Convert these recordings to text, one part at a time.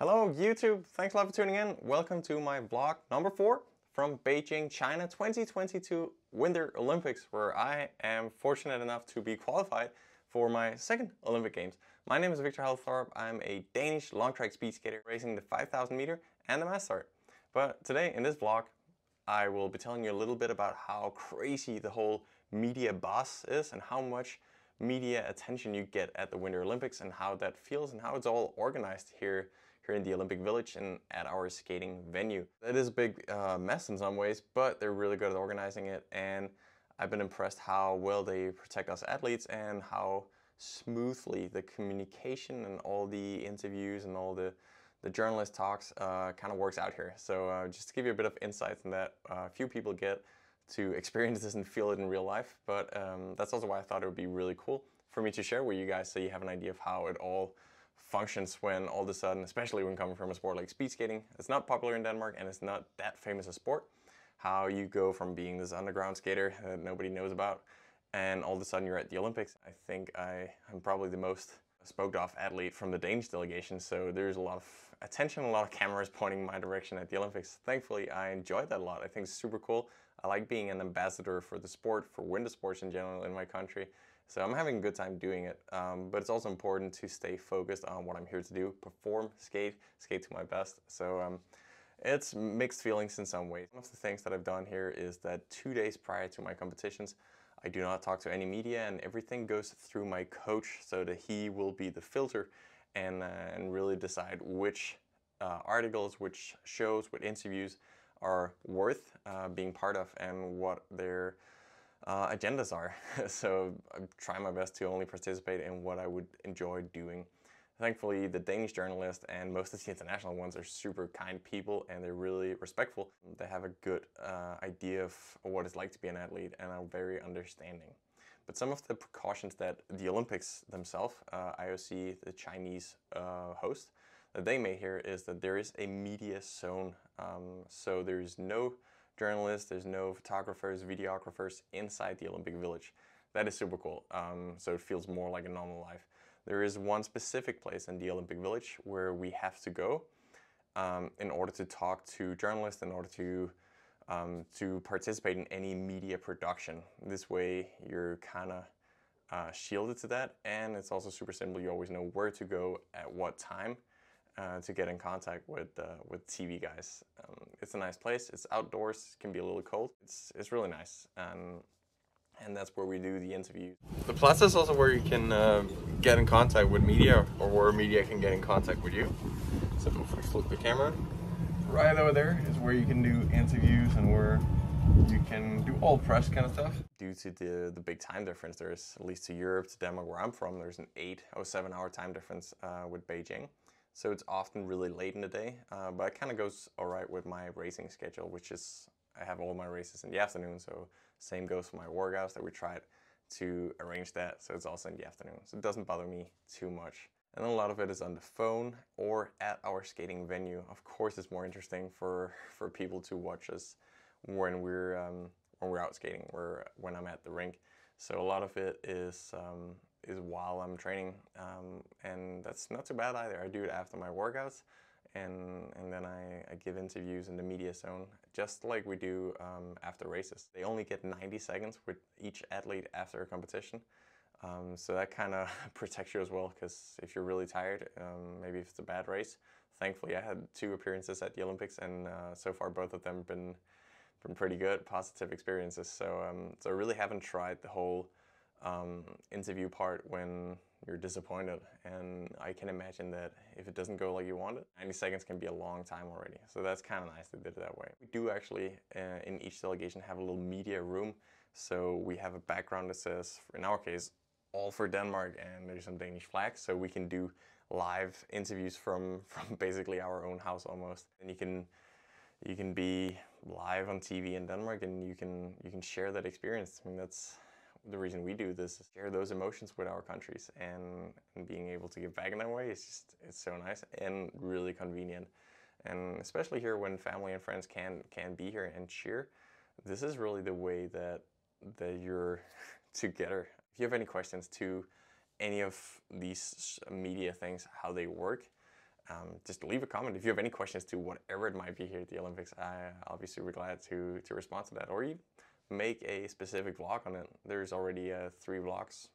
Hello YouTube, thanks a lot for tuning in. Welcome to my vlog number four from Beijing, China 2022 Winter Olympics where I am fortunate enough to be qualified for my second Olympic Games. My name is Viktor Hald Thorup. I'm a Danish long track speed skater racing the 5000 meter and the mass start. But today in this vlog, I will be telling you a little bit about how crazy the whole media buzz is and how much media attention you get at the Winter Olympics and how that feels and how it's all organized here here in the Olympic Village and at our skating venue. It is a big uh, mess in some ways, but they're really good at organizing it and I've been impressed how well they protect us athletes and how smoothly the communication and all the interviews and all the the journalist talks uh, kind of works out here. So uh, just to give you a bit of insights in that, uh, few people get to experience this and feel it in real life, but um, that's also why I thought it would be really cool for me to share with you guys so you have an idea of how it all functions when all of a sudden, especially when coming from a sport like speed skating, it's not popular in Denmark and it's not that famous a sport. How you go from being this underground skater that nobody knows about and all of a sudden you're at the Olympics. I think I am probably the most spoke off athlete from the Danish delegation, so there's a lot of attention, a lot of cameras pointing my direction at the Olympics. Thankfully, I enjoyed that a lot. I think it's super cool. I like being an ambassador for the sport, for winter sports in general in my country. So I'm having a good time doing it, um, but it's also important to stay focused on what I'm here to do, perform, skate, skate to my best. So um, it's mixed feelings in some ways. One of the things that I've done here is that two days prior to my competitions, I do not talk to any media and everything goes through my coach so that he will be the filter and, uh, and really decide which uh, articles, which shows, what interviews are worth uh, being part of and what their uh, agendas are. so I try my best to only participate in what I would enjoy doing. Thankfully, the Danish journalists and most of the international ones are super kind people and they're really respectful. They have a good uh, idea of what it's like to be an athlete and are very understanding. But some of the precautions that the Olympics themselves, uh, IOC, the Chinese uh, host, that they made here is that there is a media zone. Um, so there's no journalists, there's no photographers, videographers inside the Olympic Village. That is super cool. Um, so it feels more like a normal life. There is one specific place in the Olympic Village where we have to go um, in order to talk to journalists, in order to um, to participate in any media production. This way, you're kind of uh, shielded to that, and it's also super simple. You always know where to go at what time uh, to get in contact with uh, with TV guys. Um, it's a nice place. It's outdoors. It can be a little cold. It's it's really nice, and that's where we do the interviews. The plaza is also where you can uh, get in contact with media, or where media can get in contact with you. So if we flip the camera, right over there is where you can do interviews and where you can do all press kind of stuff. Due to the, the big time difference, there's at least to Europe, to Denmark where I'm from, there's an eight or seven hour time difference uh, with Beijing. So it's often really late in the day, uh, but it kind of goes all right with my racing schedule, which is I have all my races in the afternoon. So same goes for my workouts that we tried to arrange that. So it's also in the afternoon. So it doesn't bother me too much. And a lot of it is on the phone or at our skating venue. Of course, it's more interesting for, for people to watch us when we're, um, when we're out skating or when I'm at the rink. So a lot of it is, um, is while I'm training. Um, and that's not too bad either. I do it after my workouts and, and then I, I, give interviews in the media zone, just like we do um, after races. They only get 90 seconds with each athlete after a competition. Um, so that kind of protects you as well, because if you're really tired, um, maybe if it's a bad race. Thankfully, I had two appearances at the Olympics, and uh, so far both of them been been pretty good, positive experiences. So um, so I really haven't tried the whole um, interview part when you're disappointed. And I can imagine that if it doesn't go like you want it, 90 seconds can be a long time already. So that's kind of nice they did it that way. We do actually, uh, in each delegation, have a little media room. So we have a background that says, in our case, all for Denmark, and there's some Danish flags. So we can do live interviews from, from basically our own house almost. And you can you can be live on TV in Denmark and you can you can share that experience. I mean that's the reason we do this is share those emotions with our countries and, and being able to give back in that way is just it's so nice and really convenient and especially here when family and friends can can be here and cheer this is really the way that that you're together if you have any questions to any of these media things how they work um, just leave a comment if you have any questions to whatever it might be here at the Olympics. I, I'll be super glad to to respond to that, or you make a specific vlog on it. There's already uh, three vlogs,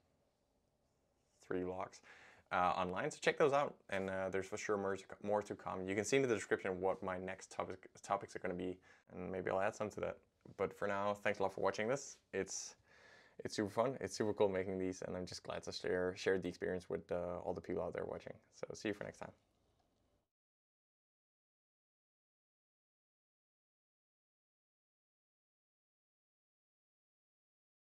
three vlogs uh, online, so check those out. And uh, there's for sure more to, more to come. You can see in the description what my next topic, topics are going to be, and maybe I'll add some to that. But for now, thanks a lot for watching this. It's it's super fun. It's super cool making these, and I'm just glad to share share the experience with uh, all the people out there watching. So see you for next time.